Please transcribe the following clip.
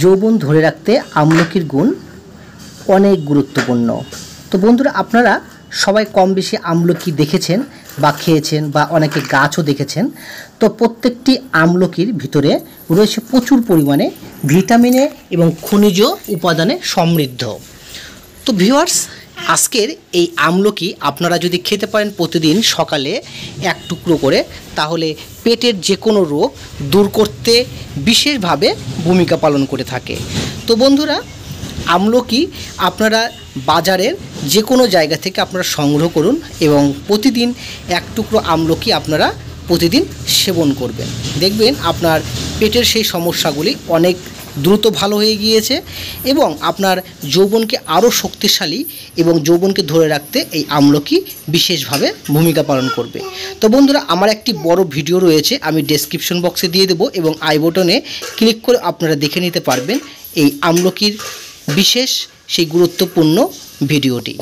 যৌবন ধরে রাখতে আমলকির গুণ অনেক গুরুত্বপূর্ণ। তো বন্ধুরা, আপনারা সবাই কম বেশি আমলকি দেখেছেন বা খেয়েছেন বা অনেকে গাছও দেখেছেন। তো প্রত্যেকটি আমলকির ভিতরে রয়েছে প্রচুর পরিমাণে ভিটামিনে এবং খনিজ উপাদানে সমৃদ্ধ। তো ভিউয়ার্স, আজকের এই আমলকি আপনারা যদি খেতে পারেন প্রতিদিন সকালে এক টুকরো করে, তাহলে পেটের যে কোনো রোগ দূর করতে বিশেষভাবে ভূমিকা পালন করে থাকে। তো বন্ধুরা, আমলকি আপনারা বাজারের যে কোনো জায়গা থেকে আপনারা সংগ্রহ করুন এবং প্রতিদিন এক টুকরো আমলকি আপনারা প্রতিদিন সেবন করবেন। দেখবেন আপনার পেটের সেই সমস্যাগুলি অনেক দ্রুত ভালো হয়ে গিয়েছে এবং আপনার যৌবনকে আরও শক্তিশালী এবং যৌবনকে ধরে রাখতে এই আমলকি বিশেষভাবে ভূমিকা পালন করবে। তো বন্ধুরা, আমার একটি বড় ভিডিও রয়েছে, আমি ডেসক্রিপশন বক্সে দিয়ে দেবো এবং আই বটনে ক্লিক করে আপনারা দেখে নিতে পারবেন এই আমলকির বিশেষ সেই গুরুত্বপূর্ণ ভিডিওটি।